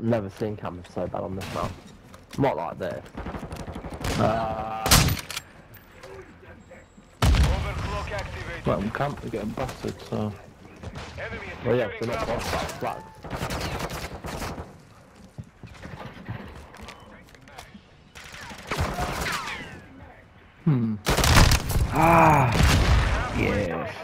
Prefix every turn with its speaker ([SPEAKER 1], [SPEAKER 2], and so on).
[SPEAKER 1] never seen cameras so bad on this map. Not like this.
[SPEAKER 2] Uh,
[SPEAKER 3] Overclock
[SPEAKER 2] well, we can't be getting battered. so.
[SPEAKER 3] Enemy
[SPEAKER 1] Well, yeah,
[SPEAKER 3] securing
[SPEAKER 1] they're not
[SPEAKER 3] boss,
[SPEAKER 1] both flags.
[SPEAKER 2] Hmm.
[SPEAKER 4] Ah, yes.